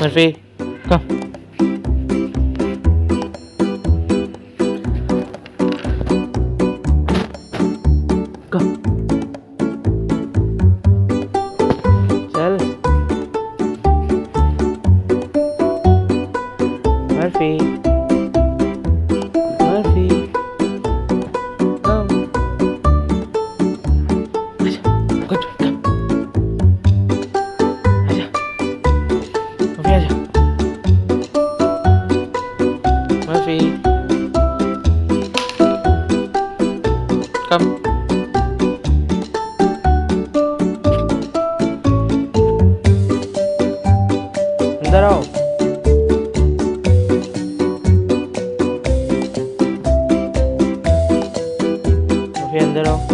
Murphy, come. Come. चल Murphy. Come. अंदर आओ फिर अंदर आओ जा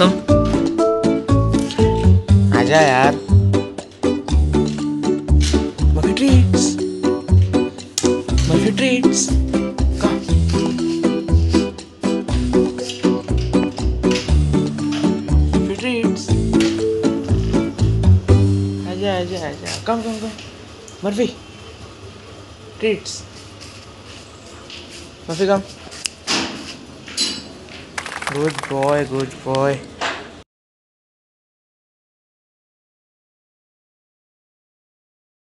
वेलकम आजा यार। Come come come Murphy treats Murphy come good boy good boy